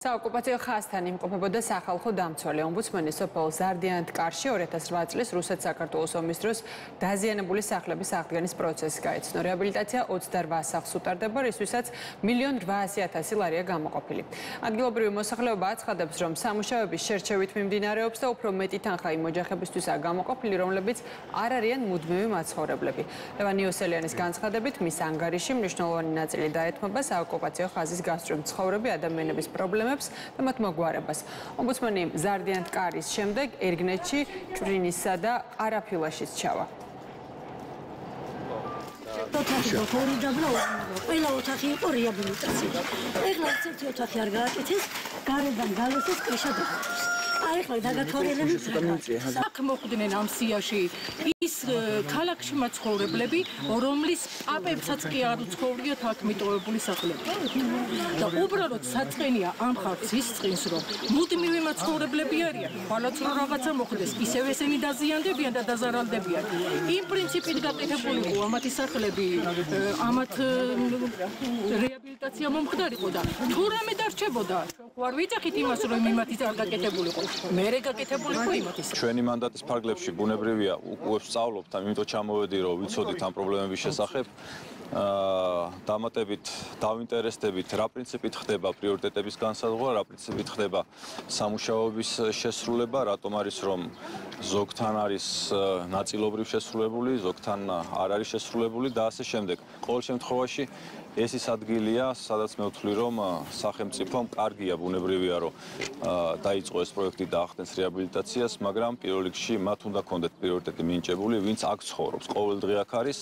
საოკუპაციო ხაზთან იმყოფებოდა სახალხო დამცველი ომბუდსმენი სოფელ ზარდიანთ კარში 2008 წლის რუსეთ-საქართველოს ომის დროს დაზიანებული სახლების აღდგენის პროცესი გაიცნო. რეაბილიტაცია 28 სახლს უტარდება, რისთვისაც 1.800.000 ლარია გამოყოფილი. ადგილობრივი მოსახლეობა აცხადებს, რომ სამუშაოების შერჩევით მიმდინარეობს და უფრო მეტი თანხა იმ ოჯახებისთვისაა გამოყოფილი, რომლებიც არ არიან მუდმივი მაცხოვრებლები. ლევან იოსელიანის განცხადებით, მის ანგარიში მნიშვნელოვანი ნაწილი დაეთმობა საოკუპაციო ხაზის გასწრომ ცხოვრები ადამიანების პრობლემებს პრობლემებს და მათ მოგვარებას. ომბუდსმენი ზარდიანთ კარის შემდეგ ერგნეთში, ჭვრინისა და ყარაფილაშიც ჩავა. ოთახი ორი დაბრავა. ყველა ოთახი იყო რეაბილიტაცია. ეხლა ერთი ოთახი არ გააკეთეს, გარედან გალოსის კრიშა დააყენეს. აი ეხლა დაგათვალიერები საქმოხდნენ ამ სიაში ქალაქში მაცხოვრებლები რომლის პაპებსაც კი არ უცხოვრიათ აქ მიტოვებული სახლები. და უბრალოდ საწყენია ამ ხალხს ის წინს რომ მუდმივი მაცხოვრებლები არიან. ხალხს რო რაღაცა მოხდეს. ისევ ესენი დაზიანდებიან და დაზარალდებიან. იმ პრინციპით გაკეთებული იყო ამათი სახლები ამათ რეაბილიტაცია მომხდარიყო და თუ რამე დარჩებოდა ხო არ ვიცახით იმას რომ იმათი არ გაკეთებულიყო. მე რე გაკეთებული ხო იმათი ჩვენი მანდატის ფარგლებში ბუნებრივია უკვე ვსწავლობთ, ამიტომ ჩამოვედი რომ ვიცოდით ამ პრობლემების შესახებ. აა დამატებით დავინტერესდებით რა პრინციპით ხდება პრიორიტეტების განსაზღვრა, რა პრინციპით ხდება სამუშაოების შესრულება, რატომ არის რომ ზოგთან არის ნაწილობრივ შესრულებული, ზოგთან არ არის შესრულებული და ასე შემდეგ. ყოველ შემთხვევაში ეს ის ადგილია, სადაც მე ვთვლი რომ სახელმწიფომ კარგია ბუნებრივია რომ დაიწყო ეს პროექტი და ახდენს რეაბილიტაციას, მაგრამ პირველ რიგში მათ უნდა კონდეთ პრიორიტეტი მინიჭებული, ვინც აქ ცხოვრობს, ყოველდღე აქ არის